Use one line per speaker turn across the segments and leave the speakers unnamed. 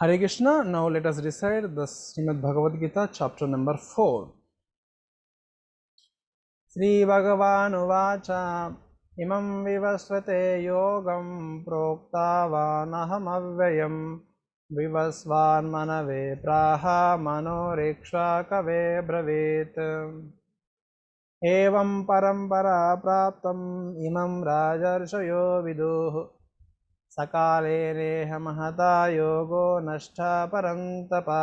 Hare Krishna, now let us recite the Srimad Bhagavad Gita, chapter number 4. Sri Bhagavan Uvacha Imam Vivasvate Yogam Proktavanahamavyayam Vivasvan Manave Praha Manoriksha Kave Bravit Evam Parampara Praptam Imam राजर्षयो विदुः सकाले नेह महता योगो नष्टा परन्तपा।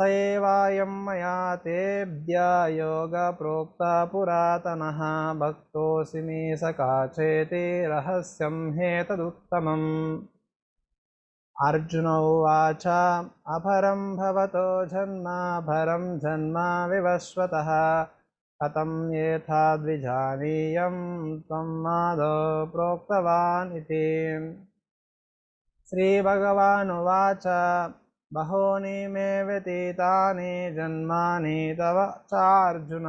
एवायं मया तेऽद्य योगप्रोक्ता पुरातनः। भक्तोऽसि मे सखा चेति रहस्यं ह्येतदुत्तमम् अर्जुन उवाच अपरं भवतो जन्माभरं जन्म विवस्वतः कथं येथा द्विजानीयं त्वं माधव प्रोक्तवान् इति। श्रीभगवानुवाच बहूनि मे व्यतीतानि जन्मानि तव चार्जुन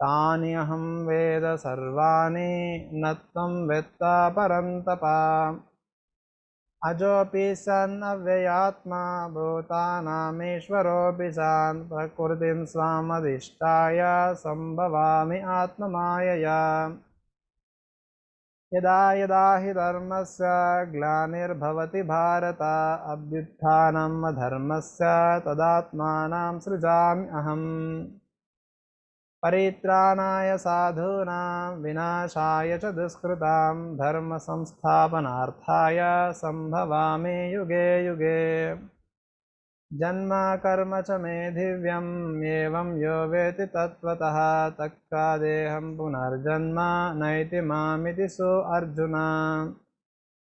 तानि अहं वेद सर्वाणि न त्वं वेत्त परन्तपा अजोऽपि सन् अव्ययात्मा भूतानामीश्वरोऽपि सान् प्रकृतिं स्वामधिष्ठाय सम्भवामि आत्ममायया। यदा यदा हि धर्मस्य ग्लानिर्भवति भारत अभ्युत्थानम् अधर्मस्य तदात्मानं सृजामि अहम् परित्राणाय साधूनां विनाशाय च दुष्कृतां धर्मसंस्थापनार्थाय सम्भवामि युगे युगे। जन्म कर्म च मे दिव्यम् एवं यो वेति तत्त्वतः तत्कादेहं पुनर्जन्म नैति मामिति सो अर्जुन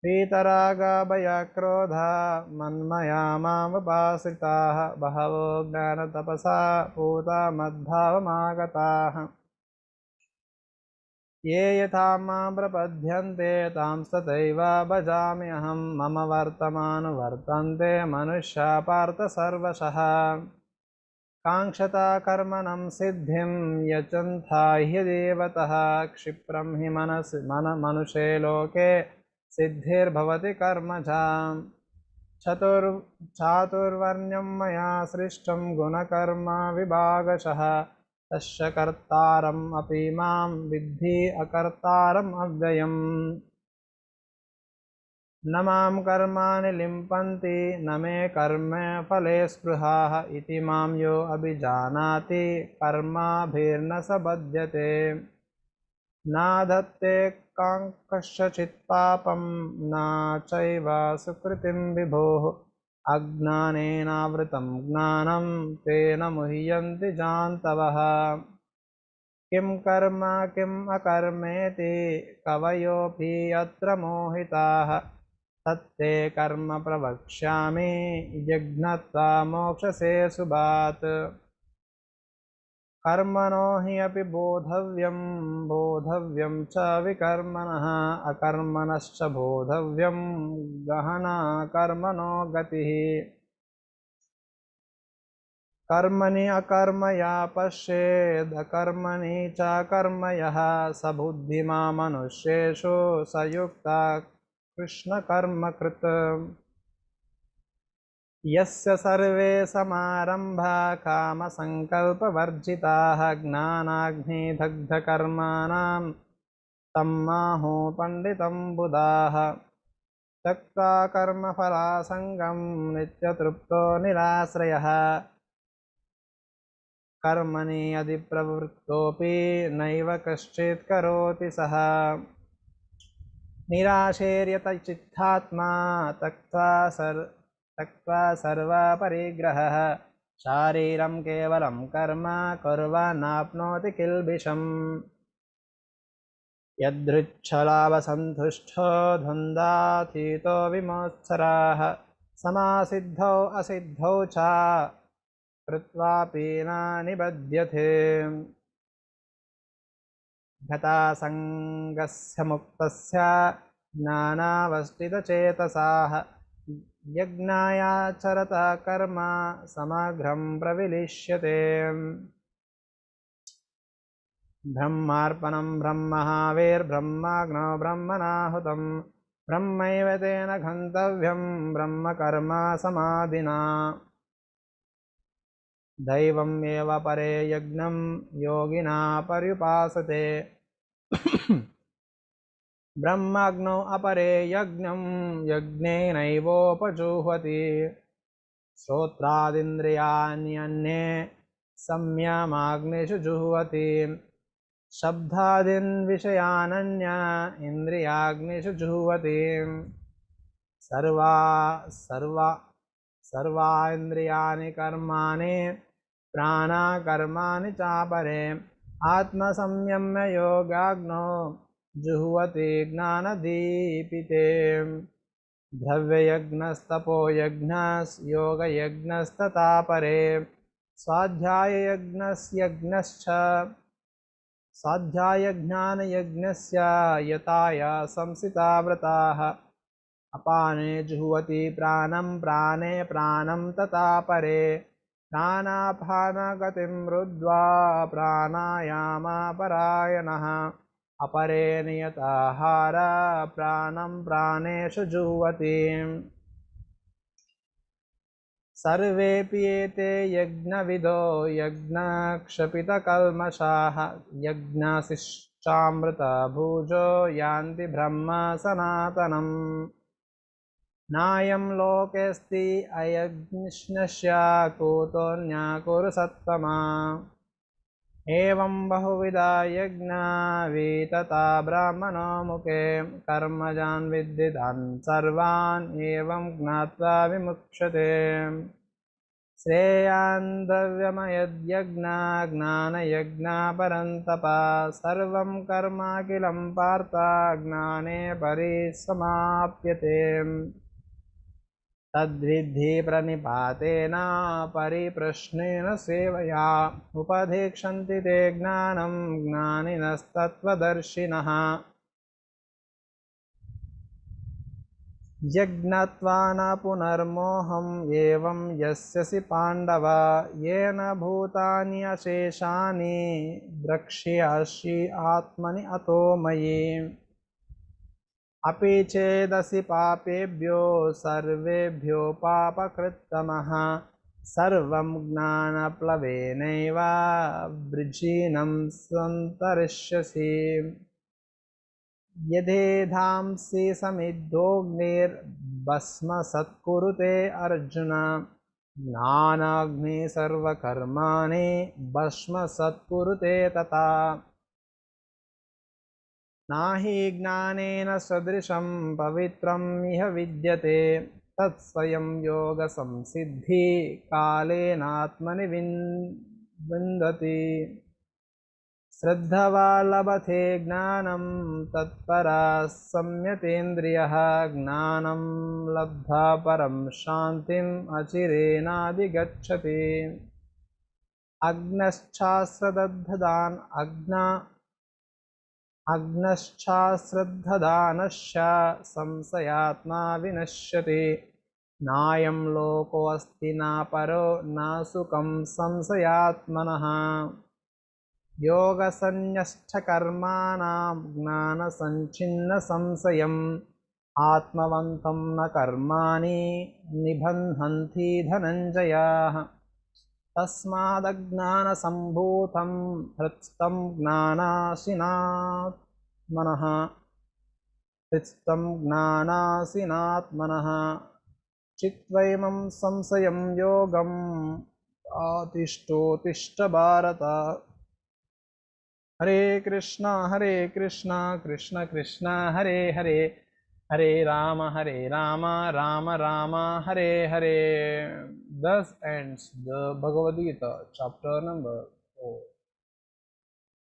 वीतरागभयक्रोधा मन्मया मामुपाश्रिताः बहवो ज्ञानतपसा पूता मद्भावमागताः। ये यथा मां प्रपद्यन्ते तां तथैव भजामि अहं मम वर्तमानुवर्तन्ते मनुष्या पार्थ सर्वशः। काङ्क्षता कर्मणं सिद्धिं यचन्था ह्यदेवतः क्षिप्रं हि मनसि मन मनुष्ये लोके सिद्धिर्भवति कर्मजां चतुर् चातुर्वर्ण्यं मया सृष्टं गुणकर्म विभागशः तस्य कर्तारम् अपि मां विद्धि अकर्तारम् अव्ययम्। न मां कर्माणि लिम्पन्ति न मे कर्म फले स्पृहाः इति मां यो अभिजानाति कर्माभिर्न स बध्यते नाधत्ते कश्चित् पापं न चैव सुकृतिं विभोः। अज्ञानेनावृतं ज्ञानं तेन मुह्यन्ति जान्तवः। किं कर्म, किम् अकर्मेति, कवयोऽपि अत्र मोहिताः। तत्ते कर्म प्रवक्ष्यामि जघ्नत्वा मोक्षसे शुभात् कर्मणो हि अपि बोधव्यं बोधव्यं च विकर्मणः अकर्मणश्च बोधव्यं गहना कर्मणो गतिः। कर्मणि अकर्मया पश्येदकर्मणि च कर्म यः स बुद्धिमा मनुष्येषु स युक्ता कृष्णकर्मकृत् यस्य सर्वे समारम्भा कामसङ्कल्पवर्जिताः ज्ञानाग्निदग्धकर्माणां तं माहो पण्डितं बुधाः। त्यक्त्वा कर्मफलासङ्गं नित्यतृप्तो निराश्रयः। कर्मणि यदि प्रवृत्तोऽपि नैव कश्चित् करोति सः। निराशेर्यतचित्तात्मा त्यक्त्वा सर् त्यक्त्वा सर्वपरिग्रहः। शारीरं केवलं कर्म कुर्वन्नाप्नोति किल्बिषम्। यदृच्छलाभसन्तुष्टो धुन्दातीतो विमोत्सराः। समासिद्धौ असिद्धौ च कृत्वापि न निबध्यते। गतासङ्गस्य मुक्तस्य ज्ञानावस्थितचेतसाः यज्ञायाचरत कर्म समग्रं प्रविलिष्यते। ब्रह्मार्पणं ब्रह्महावेर्ब्रह्माग्नौ ब्रह्मणाहुतं ब्रह्मैव तेन गन्तव्यं ब्रह्मकर्म समाधिना। दैवमेव परे यज्ञं योगिना पर्युपासते ब्रह्मग्नौ अपरे यज्ञं यज्ञेनैवोपजुह्वति। श्रोत्रादिन्द्रियाण्यन्ये संयमाग्निषु जुह्वति। शब्दादीन् विषयानन्य इन्द्रियाग्निषु जुह्वति। सर्वा सर्वा सर्वा इन्द्रियाणि कर्माणि प्राणाकर्माणि चापरे। आत्मसंयम्य योगाग्नौ जुह्वति ज्ञानदीपिते। द्रव्ययज्ञस्तपोयज्ञस्योगयज्ञस्तथा परे स्वाध्याययज्ञस्यज्ञश्च। स्वाध्यायज्ञानयज्ञस्य यताय संसिता व्रताः अपाने जुह्वति प्राणं प्राणे प्राणं तथा परे प्राणापानगतिं रुद्ध्वा प्राणायामापरायणः। अपरे नियताहार प्राणं प्राणेषु जुह्वति। सर्वेऽपि एते यज्ञविदो यज्ञक्षपितकल्मषाः यज्ञशिष्टामृतभुजो यान्ति ब्रह्म सनातनम्। नायं लोकेऽस्ति अयज्ञस्य कुतोऽन्या कुरु सत्तमा एवं बहुविधा यज्ञा वितता ब्राह्मणो मुखे। कर्मजान् विद्धितान् सर्वान् एवं ज्ञात्वा विमुक्षते श्रेयान् द्रव्यमयद्यज्ञा ज्ञानयज्ञा परन्तपा। सर्वं कर्माखिलं पार्थ ज्ञाने परिसमाप्यते तद्विद्धि प्रणिपातेन परिप्रश्नेन सेवया। उपदेक्षन्ति ते ज्ञानं ज्ञानिनस्तत्त्वदर्शिनः। यज्ञत्वा न पुनर्मोहम् एवं यस्यसि पाण्डव येन भूतानि अशेषानि द्रक्ष्यसि आत्मनि अतो मयि अपि चेदसि पापेभ्यो सर्वेभ्यो पापकृत्तमः। सर्वं ज्ञानप्लवेनैव वृजीनं सन्तरिष्यसि। यथेधांसि समिद्धोऽग्निर्भस्मसत्कुरुते अर्जुन। ज्ञानाग्नि सर्वकर्माणि भस्मसत्कुरुते तथा नाहि ज्ञानेन सदृशं पवित्रम् इह विद्यते। तत्स्वयं योगसंसिद्धि कालेनात्मनि विन् विन्दति श्रद्धवा लभते ज्ञानं तत्परा संयतेन्द्रियः ज्ञानं लब्ध्वा परं शान्तिम् अचिरेणाधिगच्छति। अग्नश्चाश्रदद्धदान् अग्ना अग्नश्चाश्रद्धदानश्च संशयात्मा विनश्यति नायं लोकोऽस्ति न परो न सुखं संशयात्मनः। योगसन्न्यष्टकर्माणां ज्ञानसञ्छिन्नसंशयम्। आत्मवन्तं न कर्माणि निबध्नन्ति धनञ्जयाः तस्मादज्ञानसम्भूतं हृत्स्थं ज्ञानासिनात्मनः हृत्स्थं ज्ञानासिनात्मनः। चित्वैमं संशयं योगम् आतिष्ठोतिष्ठ भारत हरे कृष्ण हरे कृष्ण कृष्ण कृष्ण हरे हरे हरे राम हरे Ram Ram Ram, Hare Hare. Thus ends the Bhagavad Gita chapter number four